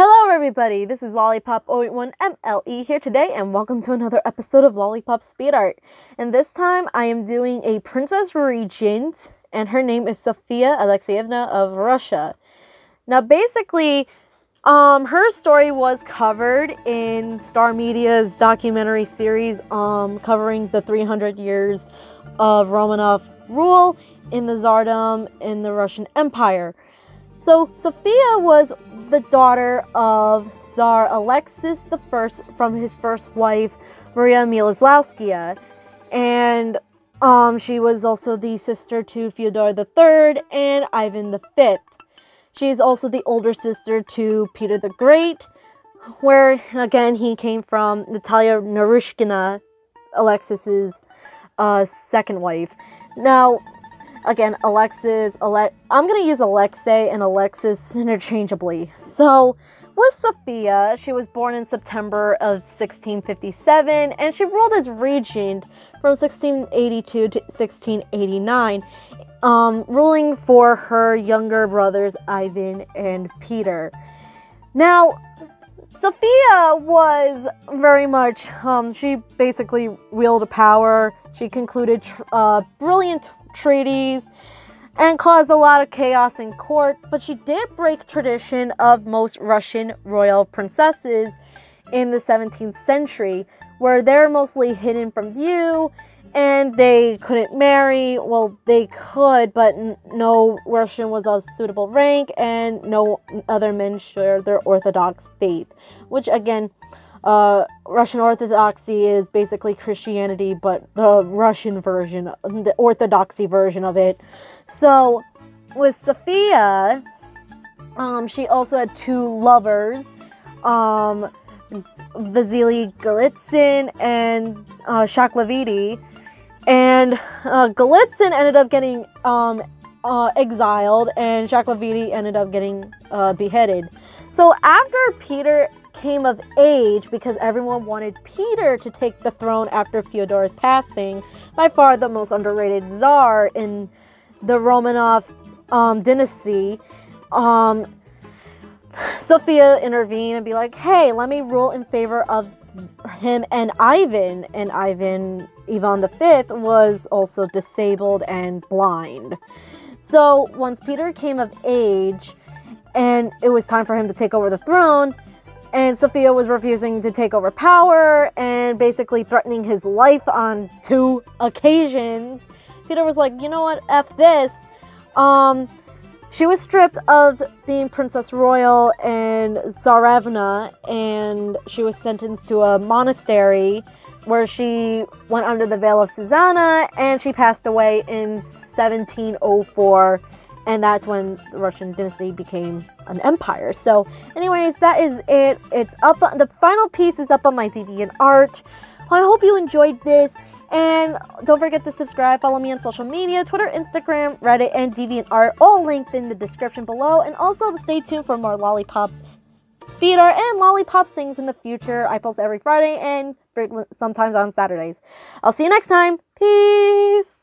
Hello, everybody. This is Lollypop 081 MLE here today, and welcome to another episode of Lollypop Speed Art. And this time, I am doing a princess regent, and her name is Sophia Alekseyevna of Russia. Now, basically, um, her story was covered in Star Media's documentary series, um, covering the 300 years of Romanov rule in the Tsardom in the Russian Empire. So, Sophia was the daughter of Tsar Alexis I from his first wife, Maria Miloslavskaya. And um, she was also the sister to Fyodor III and Ivan V. She is also the older sister to Peter the Great, where again he came from Natalia Naryshkina, Alexis's uh, second wife. Now, again, Alexis, Ale- I'm going to use Alexei and Alexis interchangeably. So, with Sophia, she was born in September of 1657 and she ruled as regent from 1682 to 1689, um, ruling for her younger brothers Ivan and Peter. Now, Sophia was very much, um, she basically wielded power. She concluded tr- uh, brilliant treaties and caused a lot of chaos in court, but she did break tradition of most Russian royal princesses in the 17th century, where they're mostly hidden from view and they couldn't marry. Well, they could, but no Russian was of suitable rank, and no other men shared their Orthodox faith, which again, uh, Russian Orthodoxy is basically Christianity, but the Russian version, the Orthodoxy version of it. So, with Sophia, um, she also had two lovers, um, Vasily Golitsyn and uh, Shaklovity. And uh, Golitsyn ended up getting um, uh, exiled, and Shaklovity ended up getting uh, beheaded. So after Peter came of age, because everyone wanted Peter to take the throne after Fyodor's passing, by far the most underrated czar in the Romanov um, dynasty, um, Sophia intervened and be like, "Hey, let me rule in favor of him and Ivan." And Ivan, Ivan V, was also disabled and blind. So once Peter came of age, and it was time for him to take over the throne, and Sophia was refusing to take over power and basically threatening his life on two occasions. Peter was like, you know what, F this. Um, she was stripped of being Princess Royal and Tsarevna, and she was sentenced to a monastery where she went under the veil of Susanna, and she passed away in 1704 and that's when the Russian dynasty became an empire. So, anyways, that is it. It's up. The final piece is up on my DeviantArt. art. I hope you enjoyed this. And don't forget to subscribe, follow me on social media Twitter, Instagram, Reddit, and DeviantArt, all linked in the description below. And also stay tuned for more Lollypop speed art and Lollypop things in the future. I post every Friday and sometimes on Saturdays. I'll see you next time. Peace!